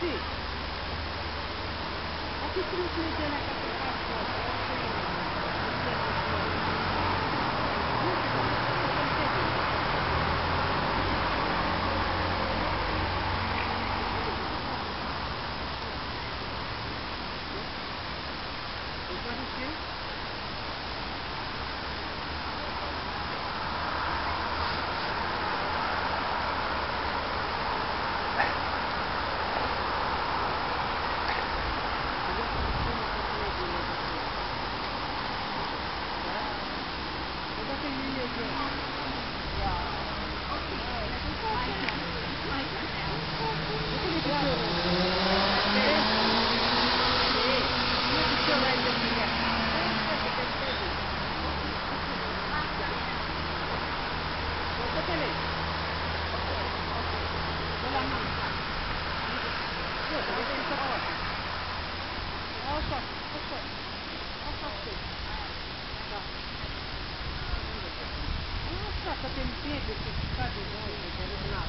しい。秋広な。Asta să te împiedici să scapi noi de pe urmă.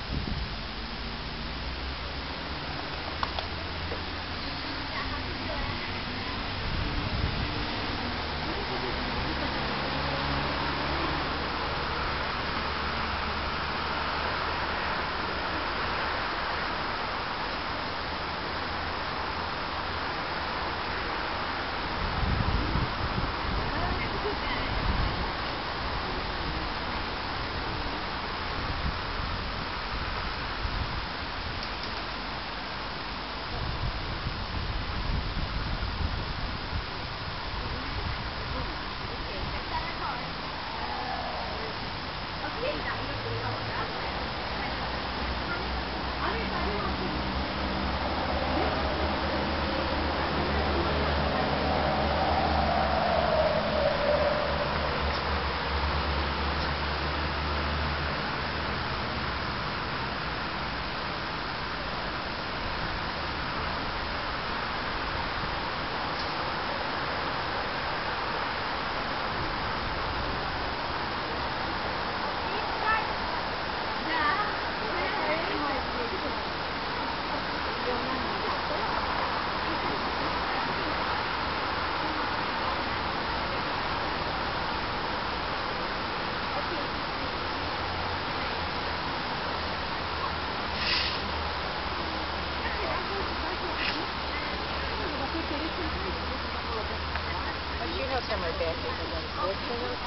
September 5th is an unfortunate